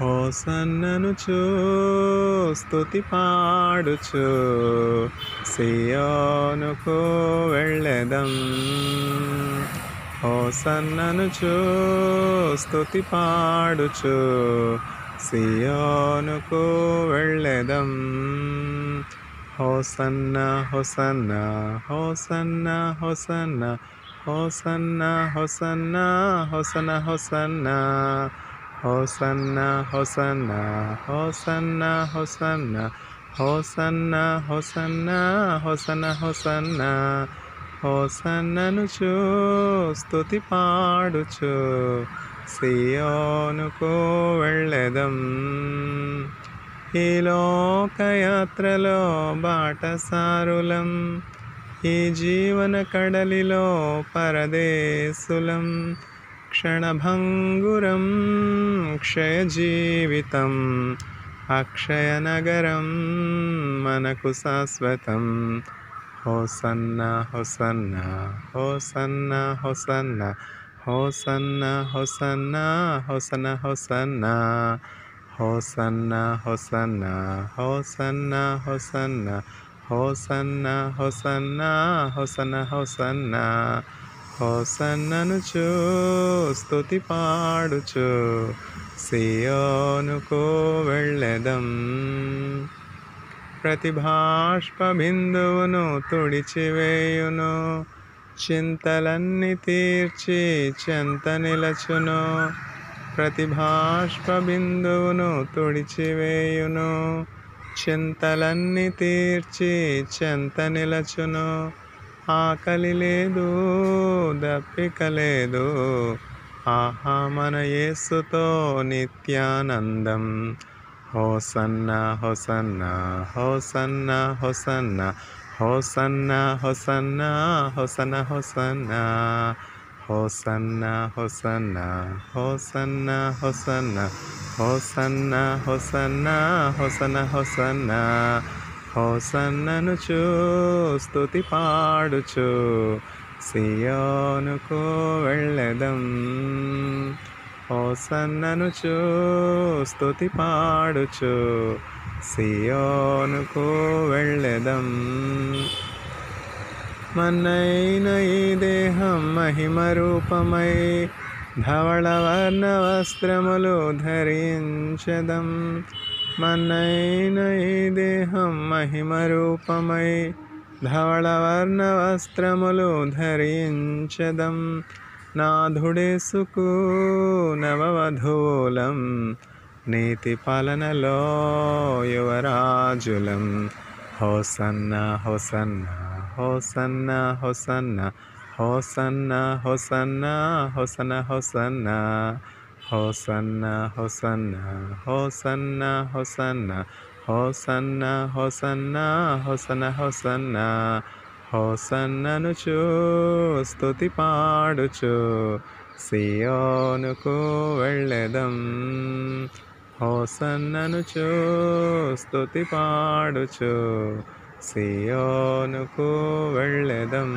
హోసన్నను చూ స్తుతి పాడుచు సియోనుకు వెళ్ళెదం. హోసన్నను చూ స్తుతి పాడుచు సియోనుకు వెళ్ళెదం. హోసన్న హోసన్న హోసన్న హోసన్న హోసన్న హోసన్న హోసన హోసన్న హోసన్న హోసన్న హోసన్న హోసన్న హోసన్న హోసన్న హోసన్న హోసన్న హోసన్నను చూ స్తుతి పాడుచు సియోనుకు వెళ్ళదం. ఈ లోకయాత్రలో బాటసారులం ఈ జీవన కడలిలో పరదేశులం. क्षणभङ्गुरं क्षयजीवितम् अक्षयनगरं मनकुशाश्वतं शाश्वतं होसन्न होसन्न हो सन्न होसन्न होसन्न होसन्न होसन होसन्न होसन्न होसन्न होसन्न होसन्न होसन्न होसन्ना होसन होसन् హోసన్ననుచు స్థుతి చూ స్తుతి పాడుచు సియోనుకో వెళ్ళెదం. ప్రతి బాష్ప బిందువును తుడిచివేయును చింతలన్నీ తీర్చి చెంత నిలచును. ప్రతి బాష్ప బిందువును తుడిచివేయును చింతలన్నీ తీర్చి చెంత నిలచును. ఆకలి లేదు దప్పిక లేదు ఆహా మన యేసుతో నిత్యానందం హోసన్న హోసన్న హోసన్న హోసన్న హోసన్న హోసన్న హోసన హోసన్న హోసన్న హోసన్న హోసన్న హోసన్న హోసన్న హోసన్న హోసన హోసన్న హోసన్నను చూస్తుతి పాడుచు సియోనుకు వెళ్ళదం. హోసన్నను చూస్తుతి పాడుచు సియోనుకు వెళ్ళదం. మన్నైన ఈ దేహం మహిమ రూపమై ధవళవర్ణ వస్త్రములు ధరించదం. మన్నైన ఈ దేహం మహిమ రూపమై ధవళవర్ణ వస్త్రములు ధరించదం. నాధుడేసుకు నవవధూలం నీతి పాలనలో యువరాజులం. హోసన్న హోసన్న హోసన్న హోసన్న హోసన్న హోసన్న హోసన హోసన్న. హోసన్న హోసన్న హోసన్న హోసన్న హోసన్న హోసన్న హోసన హోసన్న హోసన్నను చూ స్తుతి పాడుచు సియోనుకు వెళ్ళెదం. హోసన్నను చూ స్తుతి పాడుచు సియోనుకు వెళ్ళెదం.